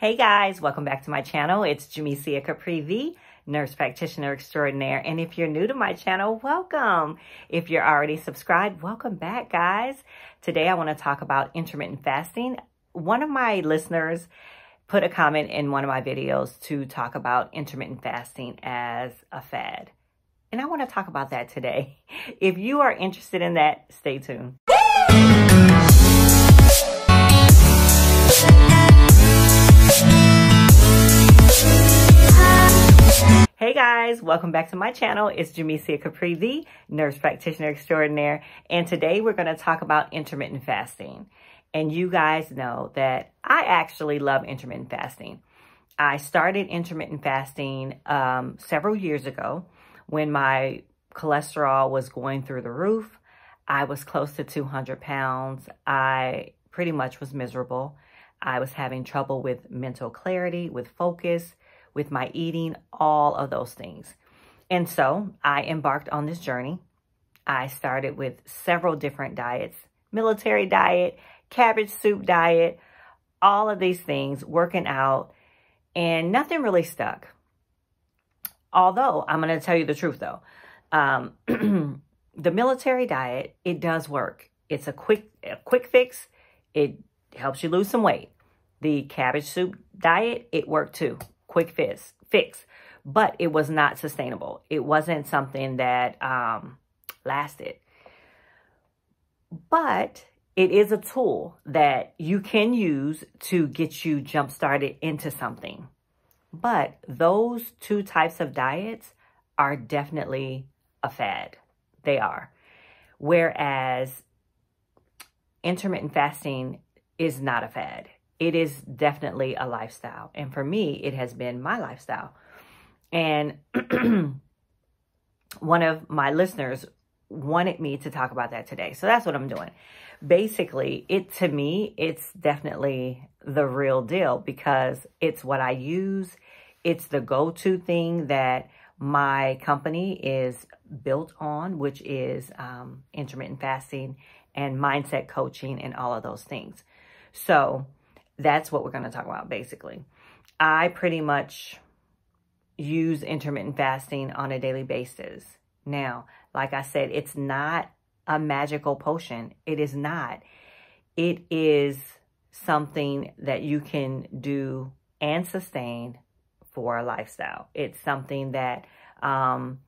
Hey guys, welcome back to my channel. It's Jemecia Capri, the nurse practitioner extraordinaire. And if you're new to my channel, welcome. If you're already subscribed, welcome back guys. Today I want to talk about intermittent fasting. One of my listeners put a comment in one of my videos to talk about intermittent fasting as a fad. And I want to talk about that today. If you are interested in that, stay tuned. Hey guys, welcome back to my channel. It's Jemecia Capri, the nurse practitioner extraordinaire. And today we're going to talk about intermittent fasting. And you guys know that I actually love intermittent fasting. I started intermittent fasting um, several years ago when my cholesterol was going through the roof. I was close to 200 pounds. I pretty much was miserable. I was having trouble with mental clarity, with focus, with my eating, all of those things. And so I embarked on this journey. I started with several different diets, military diet, cabbage soup diet, all of these things, working out, and nothing really stuck. Although, I'm going to tell you the truth though. Um, the military diet, it does work. It's a quick, a quick fix. It helps you lose some weight. The cabbage soup diet, it worked too quick fix, fix, but it was not sustainable. It wasn't something that um, lasted. But it is a tool that you can use to get you jump started into something. But those two types of diets are definitely a fad. They are. Whereas intermittent fasting is not a fad it is definitely a lifestyle. And for me, it has been my lifestyle. And one of my listeners wanted me to talk about that today. So that's what I'm doing. Basically, it to me, it's definitely the real deal because it's what I use. It's the go-to thing that my company is built on, which is um, intermittent fasting and mindset coaching and all of those things. So that's what we're going to talk about basically. I pretty much use intermittent fasting on a daily basis. Now, like I said, it's not a magical potion. It is not. It is something that you can do and sustain for a lifestyle. It's something that um,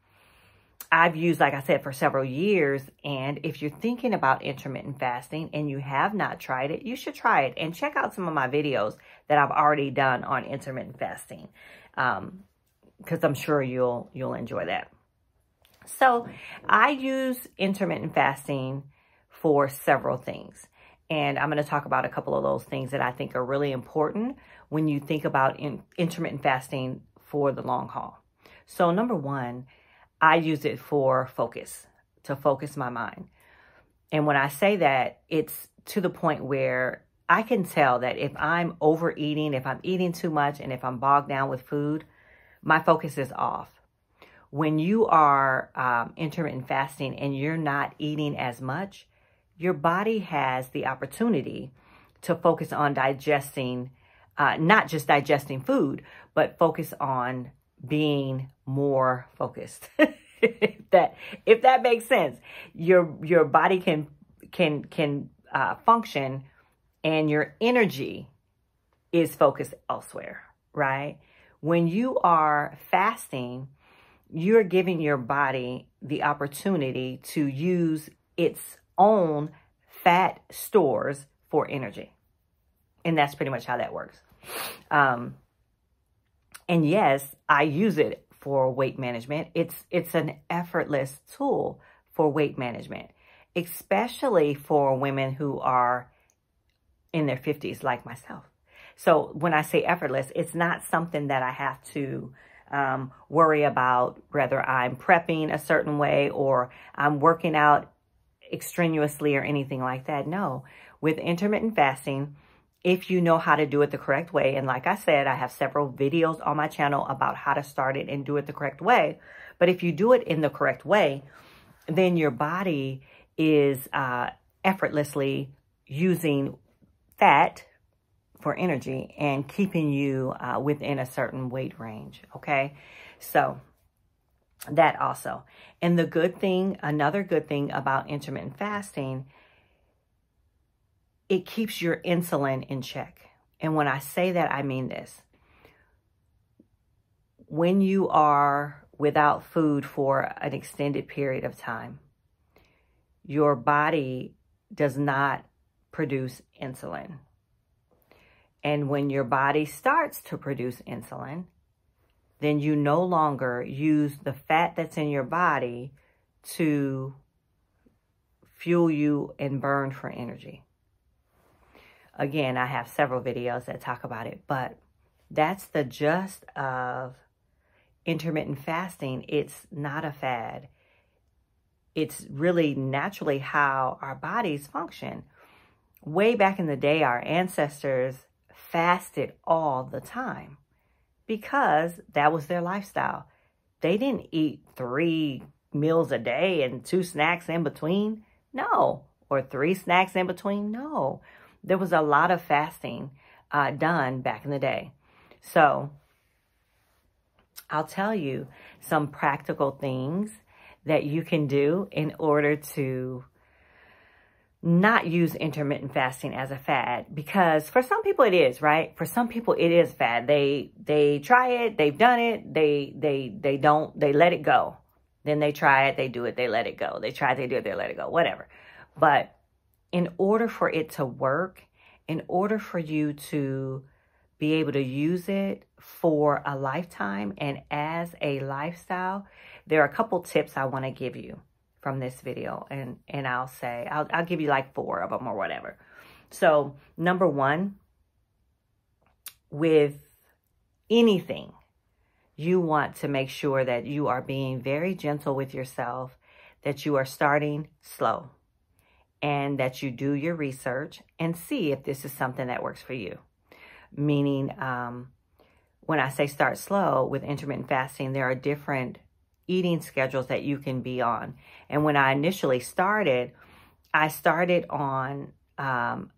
I've used, like I said, for several years. And if you're thinking about intermittent fasting and you have not tried it, you should try it and check out some of my videos that I've already done on intermittent fasting. Um, cause I'm sure you'll, you'll enjoy that. So I use intermittent fasting for several things. And I'm going to talk about a couple of those things that I think are really important when you think about in, intermittent fasting for the long haul. So number one, I use it for focus, to focus my mind. And when I say that, it's to the point where I can tell that if I'm overeating, if I'm eating too much, and if I'm bogged down with food, my focus is off. When you are um, intermittent fasting and you're not eating as much, your body has the opportunity to focus on digesting, uh, not just digesting food, but focus on being more focused. that if that makes sense, your your body can can can uh, function, and your energy is focused elsewhere, right? When you are fasting, you're giving your body the opportunity to use its own fat stores for energy. And that's pretty much how that works. Um, and yes, I use it for weight management. It's, it's an effortless tool for weight management, especially for women who are in their 50s like myself. So when I say effortless, it's not something that I have to um, worry about whether I'm prepping a certain way or I'm working out extraneously or anything like that. No, with intermittent fasting, if you know how to do it the correct way. And like I said, I have several videos on my channel about how to start it and do it the correct way. But if you do it in the correct way, then your body is uh, effortlessly using fat for energy and keeping you uh, within a certain weight range. Okay. So that also. And the good thing, another good thing about intermittent fasting, it keeps your insulin in check. And when I say that, I mean this. When you are without food for an extended period of time, your body does not produce insulin. And when your body starts to produce insulin, then you no longer use the fat that's in your body to fuel you and burn for energy. Again, I have several videos that talk about it, but that's the gist of intermittent fasting. It's not a fad. It's really naturally how our bodies function. Way back in the day, our ancestors fasted all the time because that was their lifestyle. They didn't eat three meals a day and two snacks in between. No. Or three snacks in between. No. There was a lot of fasting uh, done back in the day. So I'll tell you some practical things that you can do in order to not use intermittent fasting as a fad because for some people it is right? For some people it is fad. They they try it they've done it they they they don't they let it go. Then they try it they do it they let it go. They try it they do it they let it go whatever. But in order for it to work in order for you to be able to use it for a lifetime and as a lifestyle there are a couple tips i want to give you from this video and, and I'll say, I'll, I'll give you like four of them or whatever. So number one, with anything, you want to make sure that you are being very gentle with yourself, that you are starting slow, and that you do your research and see if this is something that works for you. Meaning, um, when I say start slow with intermittent fasting, there are different eating schedules that you can be on. And when I initially started, I started on um,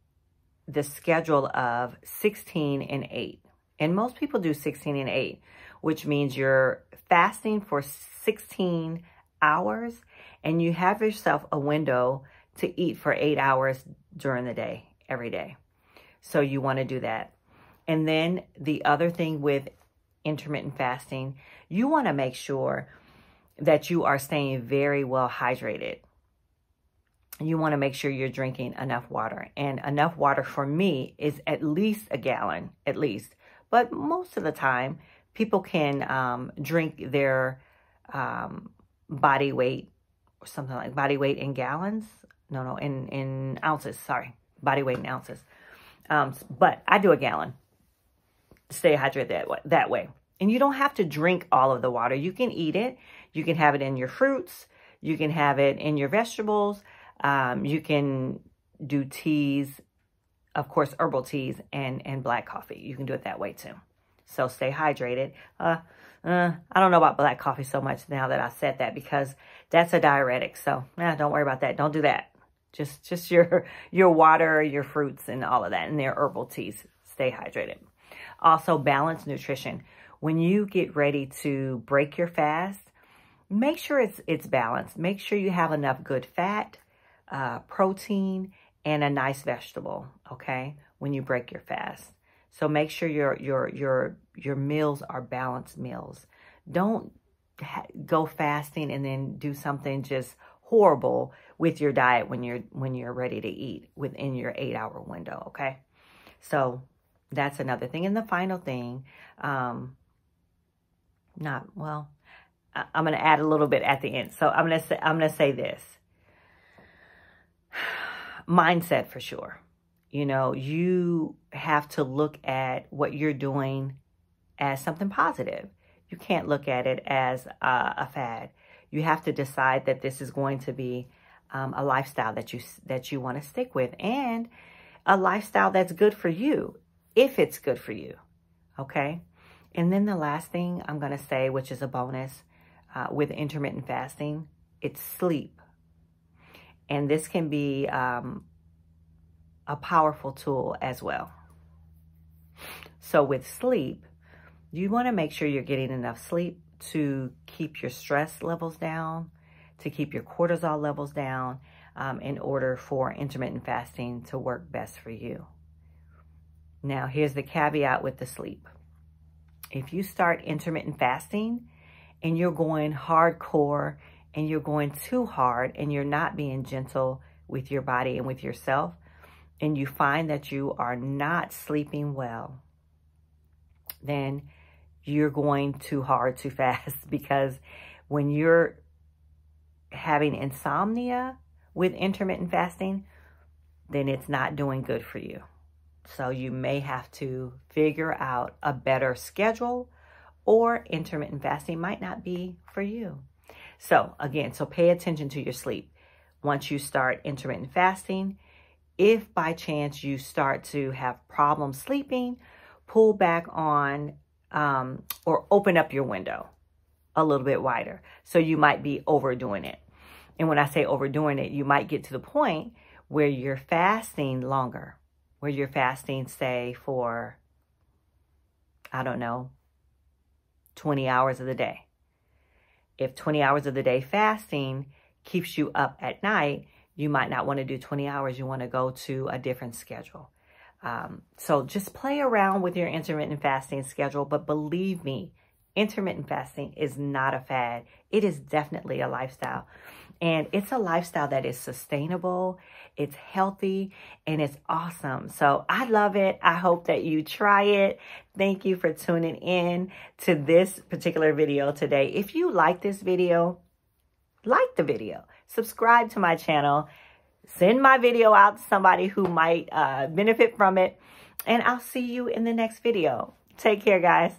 the schedule of 16 and 8. And most people do 16 and 8, which means you're fasting for 16 hours and you have yourself a window to eat for eight hours during the day, every day. So you want to do that. And then the other thing with intermittent fasting, you want to make sure that you are staying very well hydrated. You want to make sure you're drinking enough water. And enough water for me is at least a gallon, at least. But most of the time, people can um, drink their um, body weight or something like body weight in gallons. No, no, in, in ounces. Sorry, body weight in ounces. Um, but I do a gallon. Stay hydrated that way, that way. And you don't have to drink all of the water. You can eat it. You can have it in your fruits. You can have it in your vegetables. Um, you can do teas, of course, herbal teas and, and black coffee. You can do it that way too. So stay hydrated. Uh, uh, I don't know about black coffee so much now that I said that because that's a diuretic. So eh, don't worry about that. Don't do that. Just just your your water, your fruits, and all of that, and their herbal teas. Stay hydrated. Also, balanced nutrition. When you get ready to break your fast, make sure it's, it's balanced. Make sure you have enough good fat, uh, protein, and a nice vegetable, okay, when you break your fast. So make sure your, your, your, your meals are balanced meals. Don't go fasting and then do something just horrible with your diet when you're when you're ready to eat within your eight hour window okay so that's another thing and the final thing um not well I'm going to add a little bit at the end. So I'm to say, I'm to say this. Mindset for sure. You know, you have to look at what you're doing as something positive. You can't look at it as a, a fad. You have to decide that this is going to be um, a lifestyle that you that you want to stick with, and a lifestyle that's good for you, if it's good for you. Okay. And then the last thing I'm going to say, which is a bonus, uh, with intermittent fasting, it's sleep. And this can be um, a powerful tool as well. So with sleep, you want to make sure you're getting enough sleep to keep your stress levels down, to keep your cortisol levels down um, in order for intermittent fasting to work best for you. Now, here's the caveat with the sleep. If you start intermittent fasting and you're going hardcore and you're going too hard and you're not being gentle with your body and with yourself, and you find that you are not sleeping well, then you're going too hard too fast because when you're having insomnia with intermittent fasting, then it's not doing good for you. So you may have to figure out a better schedule or intermittent fasting might not be for you. So again, so pay attention to your sleep. Once you start intermittent fasting, if by chance you start to have problems sleeping, pull back on um, or open up your window a little bit wider. So you might be overdoing it. And when I say overdoing it, you might get to the point where you're fasting longer, where you're fasting, say, for, I don't know, 20 hours of the day. If 20 hours of the day fasting keeps you up at night, you might not want to do 20 hours. You want to go to a different schedule. Um, so just play around with your intermittent fasting schedule, but believe me, intermittent fasting is not a fad. It is definitely a lifestyle. And it's a lifestyle that is sustainable, it's healthy, and it's awesome. So I love it. I hope that you try it. Thank you for tuning in to this particular video today. If you like this video, like the video, subscribe to my channel, send my video out to somebody who might uh, benefit from it, and I'll see you in the next video. Take care, guys.